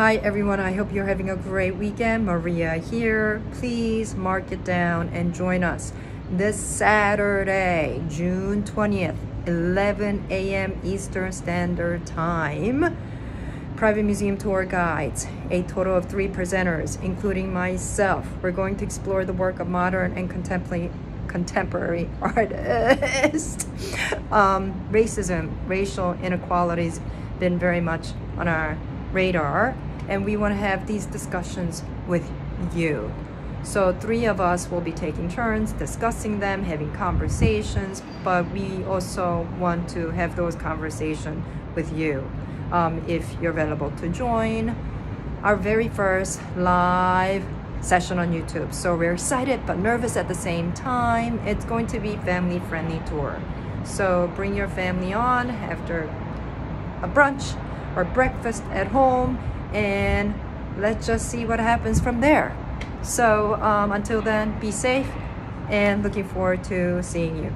Hi everyone, I hope you're having a great weekend. Maria here. Please mark it down and join us this Saturday, June 20th, 11 a.m. Eastern Standard Time. Private Museum Tour Guides, a total of three presenters, including myself. We're going to explore the work of modern and contemporary contemporary artists. um, racism, racial inequalities been very much on our radar and we want to have these discussions with you. So three of us will be taking turns discussing them, having conversations, but we also want to have those conversations with you. Um, if you're available to join our very first live session on YouTube. So we're excited but nervous at the same time. It's going to be family friendly tour. So bring your family on after a brunch or breakfast at home and let's just see what happens from there. So um, until then, be safe and looking forward to seeing you.